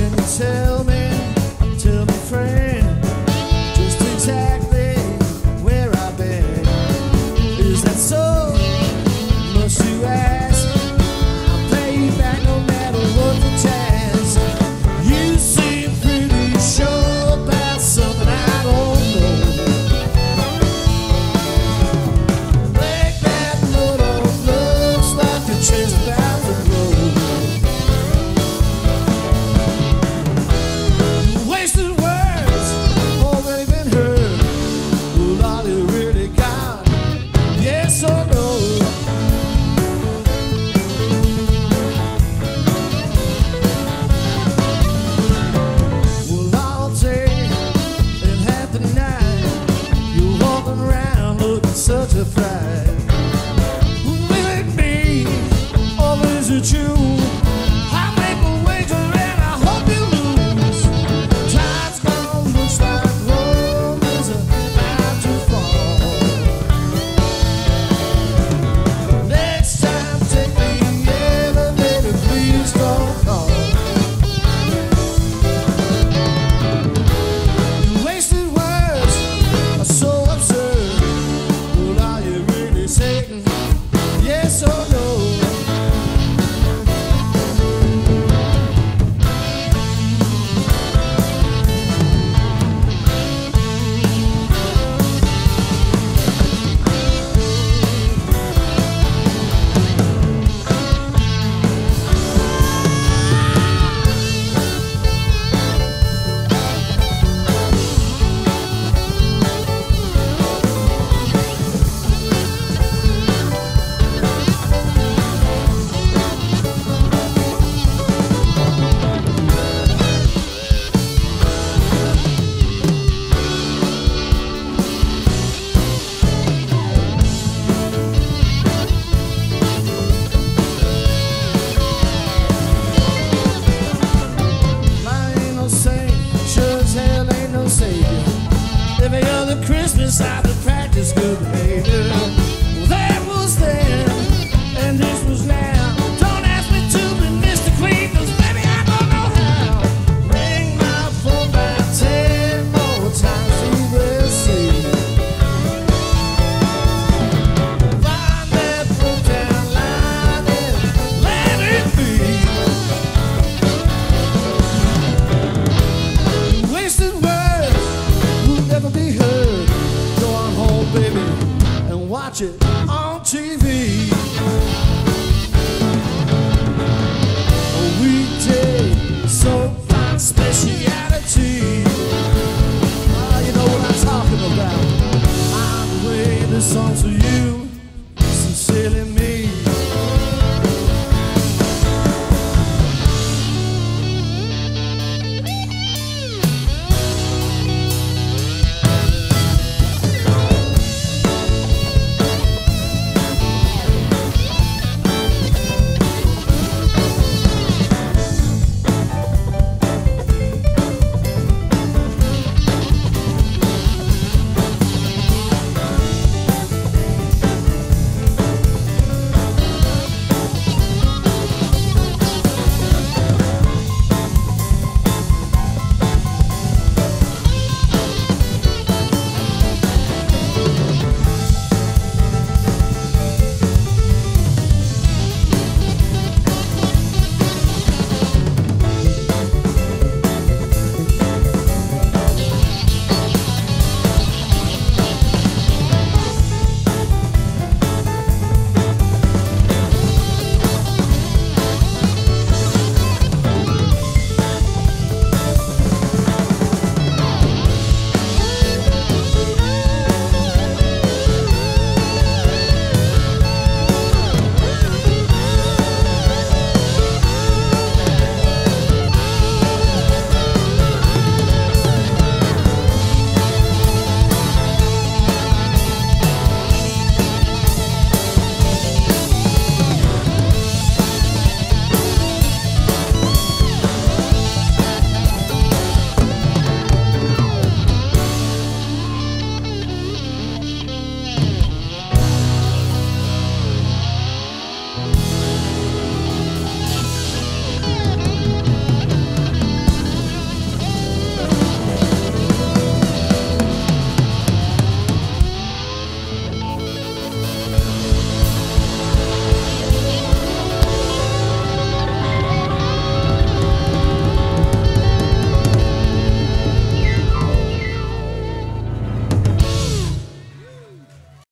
didn't tell me. butterfly Yes, oh. side of the practicing good. noite.